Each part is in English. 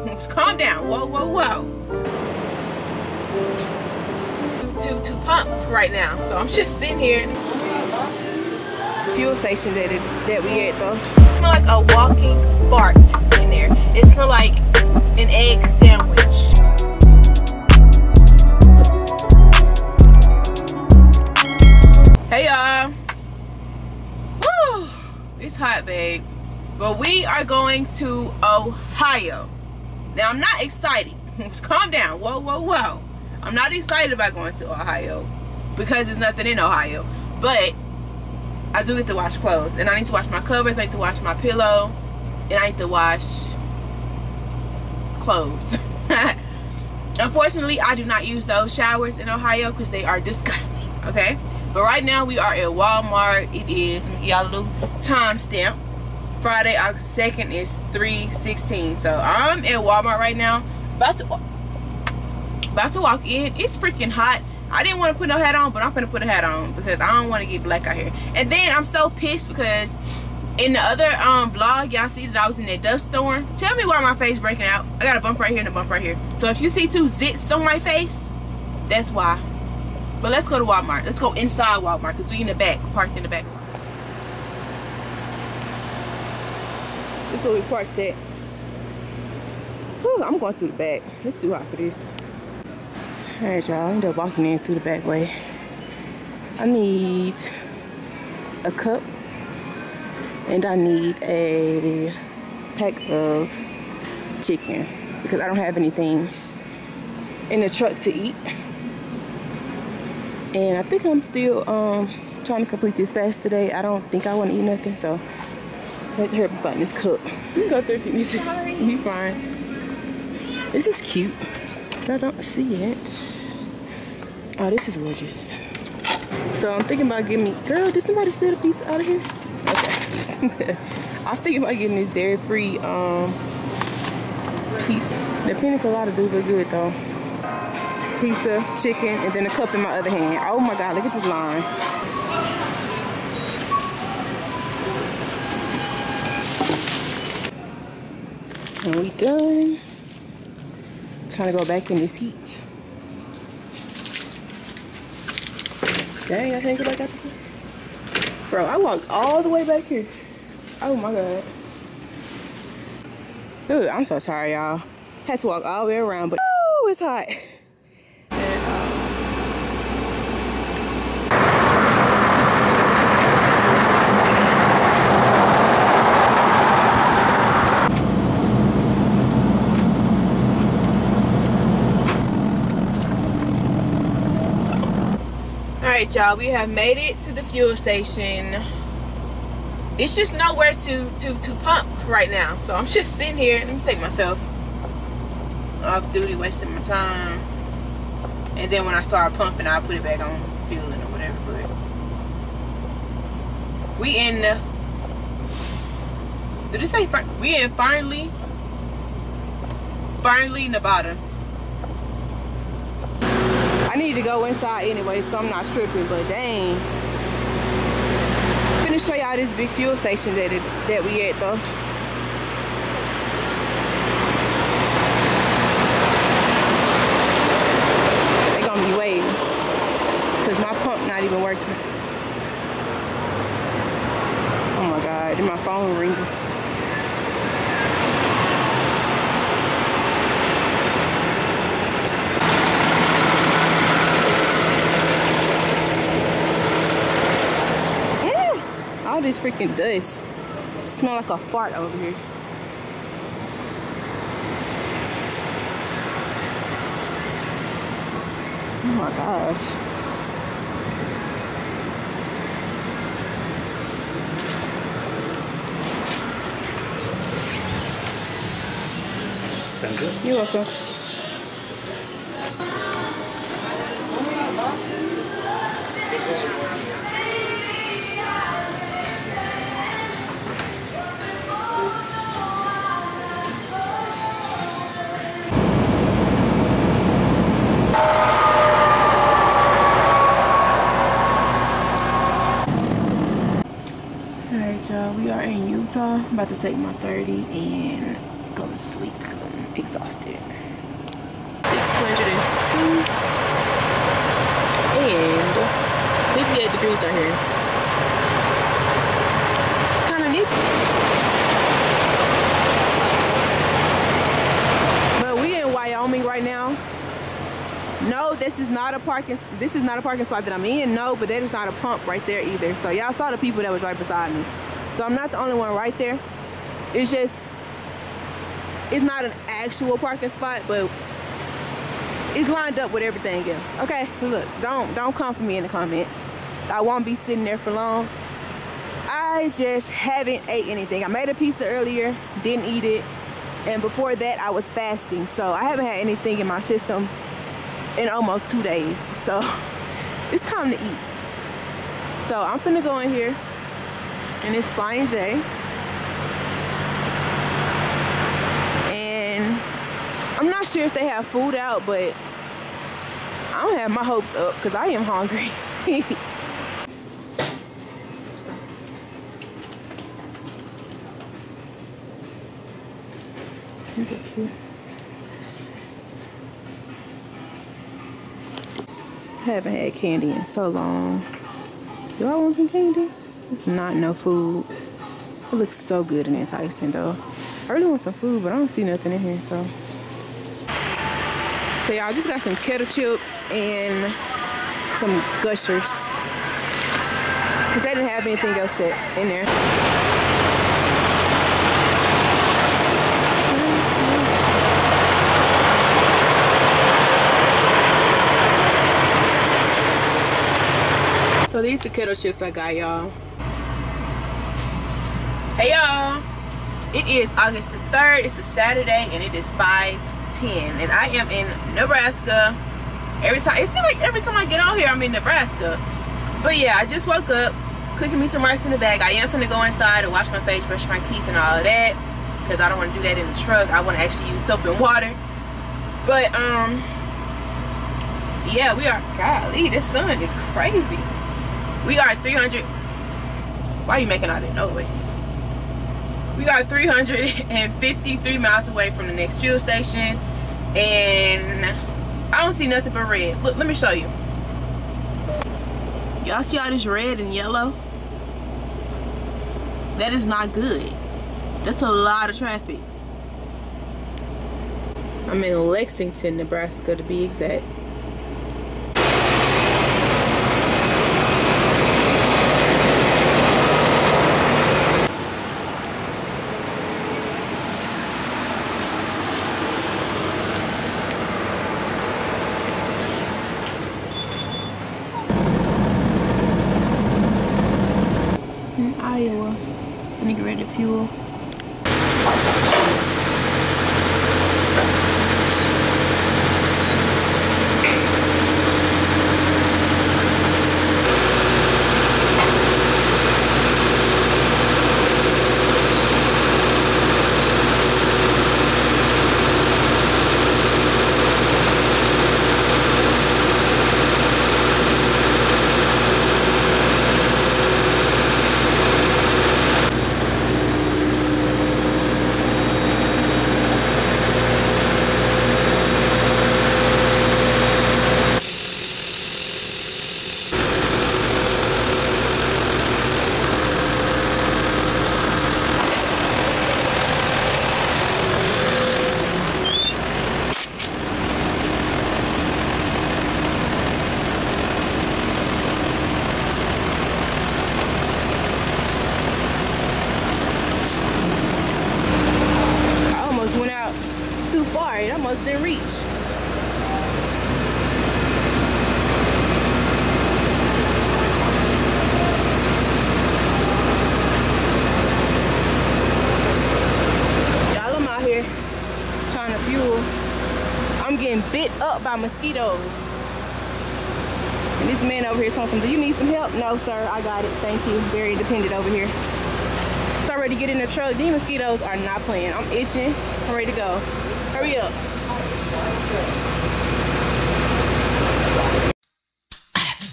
Calm down. Whoa, whoa, whoa. Too, to pump right now. So I'm just sitting here. Fuel station that, it, that we at though. It like a walking fart in there. It smell like an egg sandwich. Hey y'all. Woo! It's hot, babe. But we are going to Ohio. Now, I'm not excited. Calm down. Whoa, whoa, whoa. I'm not excited about going to Ohio because there's nothing in Ohio. But I do get to wash clothes. And I need to wash my covers. I need to wash my pillow. And I need to wash clothes. Unfortunately, I do not use those showers in Ohio because they are disgusting. Okay? But right now we are at Walmart. It is, y'all a little timestamp. Friday, August 2nd is 316. So I'm at Walmart right now. About to about to walk in. It's freaking hot. I didn't want to put no hat on, but I'm gonna put a hat on because I don't want to get black out here. And then I'm so pissed because in the other um vlog, y'all see that I was in that dust storm. Tell me why my face breaking out. I got a bump right here and a bump right here. So if you see two zits on my face, that's why. But let's go to Walmart. Let's go inside Walmart because we in the back, parked in the back. This is where we parked at. Whew, I'm going through the back. It's too hot for this. Alright, y'all. I ended up walking in through the back way. I need a cup and I need a pack of chicken because I don't have anything in the truck to eat and I think I'm still um, trying to complete this fast today. I don't think I want to eat nothing, so let her find this cup. You can go through if you need to. Sorry. Be fine. This is cute. I don't see it. Oh, this is gorgeous. So I'm thinking about getting me, girl, did somebody steal a piece out of here? Okay. I'm thinking about getting this dairy-free um, piece. The piña colada do look good though pizza, chicken, and then a cup in my other hand. Oh my God, look at this line. And we done. Time to go back in this heat. Dang, I can't go back out this way. Bro, I walked all the way back here. Oh my God. Dude, I'm so sorry, y'all. Had to walk all the way around, but oh, it's hot. Right y'all we have made it to the fuel station. It's just nowhere to to to pump right now. So i'm just sitting here. Let me take myself off duty wasting my time. And then when i start pumping i'll put it back on fueling or whatever but we in the did it say we in Fernley Fernley Nevada I need to go inside anyway, so I'm not tripping, but dang. I'm gonna show y'all this big fuel station that, it, that we at though. They gonna be waiting. Cause my pump not even working. Oh my God, did my phone ringing? all this freaking dust. Smell like a fart over here. Oh my gosh. Thank you. You're welcome. Utah. I'm about to take my 30 and go to sleep because I'm exhausted. 602 and 58 degrees out here. It's kind of nippy. But we in Wyoming right now. No, this is not a parking. This is not a parking spot that I'm in. No, but that is not a pump right there either. So y'all saw the people that was right beside me. So I'm not the only one right there. It's just, it's not an actual parking spot, but it's lined up with everything else. Okay, look, don't don't come for me in the comments. I won't be sitting there for long. I just haven't ate anything. I made a pizza earlier, didn't eat it. And before that, I was fasting. So I haven't had anything in my system in almost two days. So it's time to eat. So I'm gonna go in here and it's Flying J. And I'm not sure if they have food out, but I don't have my hopes up because I am hungry. These are cute. haven't had candy in so long. Do I want some candy? It's not no food. It looks so good and enticing though. I really want some food, but I don't see nothing in here, so. So y'all just got some kettle chips and some gushers. Cause they didn't have anything else in there. These are kettle chips I got, y'all. Hey, y'all. It is August the 3rd. It's a Saturday, and it is 5:10, And I am in Nebraska. Every time, it seems like every time I get on here, I'm in Nebraska. But yeah, I just woke up, cooking me some rice in the bag. I am gonna go inside and wash my face, brush my teeth, and all of that. Because I don't want to do that in the truck. I want to actually use soap and water. But, um, yeah, we are, golly, this sun is crazy. We are 300. Why are you making all that noise? We are 353 miles away from the next fuel station. And I don't see nothing but red. Look, let me show you. Y'all see all this red and yellow? That is not good. That's a lot of traffic. I'm in Lexington, Nebraska to be exact. Bit up by mosquitoes. And this man over here told him, do you need some help? No, sir, I got it. Thank you. Very independent over here. So ready to get in the truck. These mosquitoes are not playing. I'm itching. I'm ready to go. Hurry up.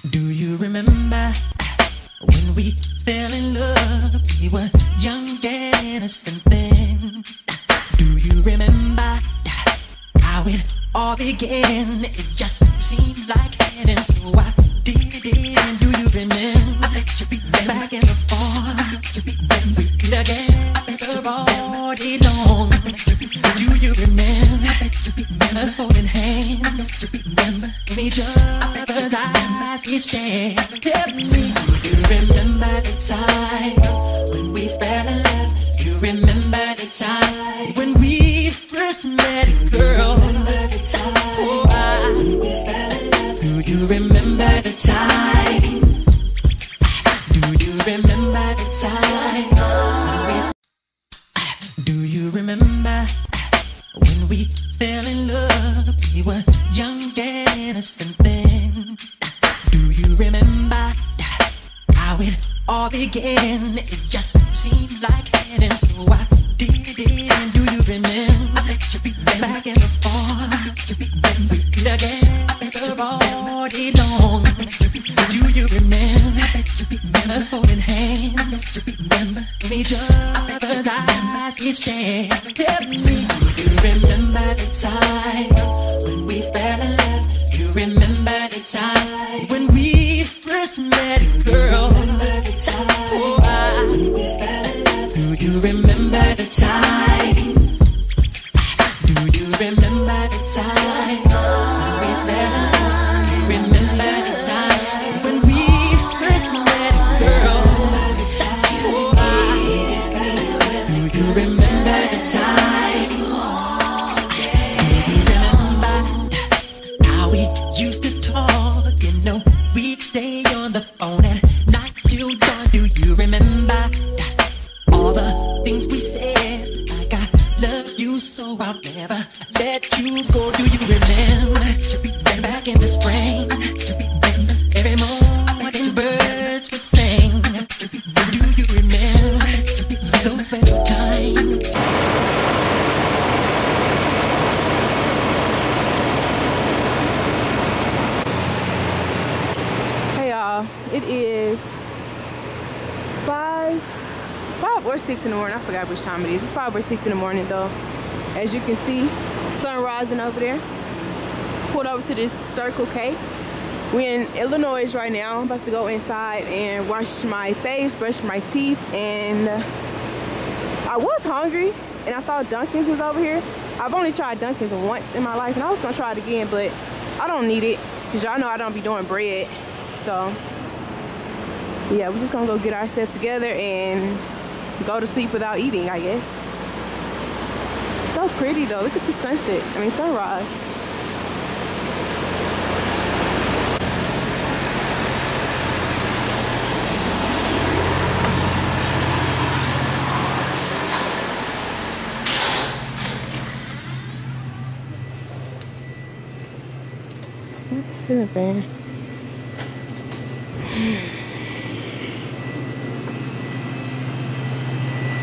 Do you remember when we fell in love? We were young and innocent then. Do you remember? How it all began. It just seemed like heaven, so I did it. And do you remember? Back in the fall, I when we did again, I bet you all day long. Do you remember? Us holding hands, I bet you remember in each other's eyes we stand. How it all began? It just seemed like heaven, so I did it. And do you remember I bet you beat back in the fall when we did again I bet all day long? Do you remember I bet you remember. us holding hands? Remember in each other's eyes we stand. Tell me, do you remember the time when we fell in love? You remember the time when we first met, girl? Stay on the phone at night till dawn. Do you remember all the things we said? Like I love you, so I'll never let you go. Do it is five, five or six in the morning. I forgot which time it is. It's five or six in the morning though. As you can see, sun rising over there. Pulled over to this Circle K. We're in Illinois right now. I'm about to go inside and wash my face, brush my teeth, and I was hungry and I thought Dunkin's was over here. I've only tried Dunkin's once in my life and I was gonna try it again, but I don't need it because y'all know I don't be doing bread. So yeah, we're just gonna go get our steps together and go to sleep without eating, I guess. So pretty though. Look at the sunset. I mean sunrise. What's in the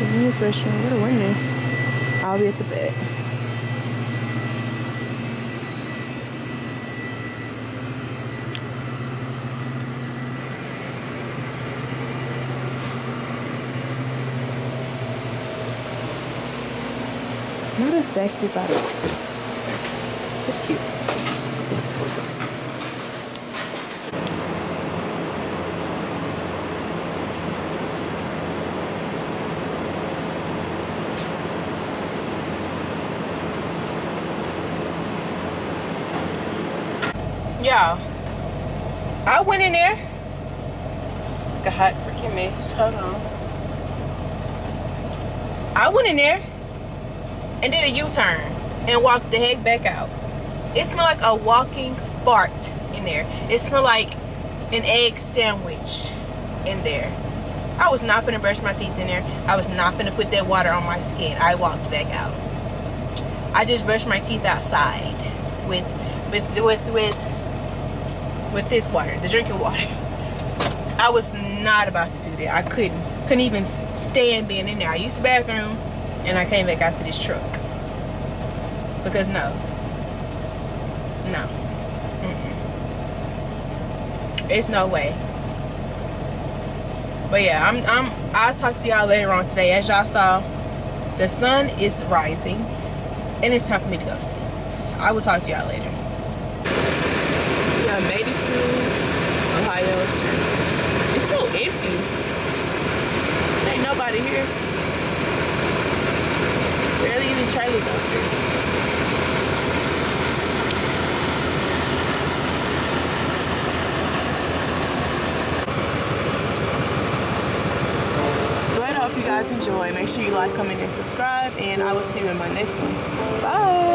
fan? Convenience restaurant. What a winner. I'll be at the bed. Not as backed by it. It's cute. Y'all, I went in there. Got hot freaking mess. Hold on. I went in there and did a U-turn and walked the heck back out. It smelled like a walking fart in there. It smelled like an egg sandwich in there. I was not gonna brush my teeth in there. I was not gonna put that water on my skin. I walked back out. I just brushed my teeth outside with with with with with this water, the drinking water. I was not about to do that. I couldn't. Couldn't even stand being in there. I used the bathroom and I came back out to this truck. Because no. No. Mm-mm. It's no way. But yeah, I'm I'm I'll talk to y'all later on today. As y'all saw, the sun is rising and it's time for me to go to sleep. I will talk to y'all later. Ohio's turn. It's so empty. Ain't nobody here. Barely even trailers out here. But I hope you guys enjoy. Make sure you like, comment, and subscribe. And I will see you in my next one. Bye.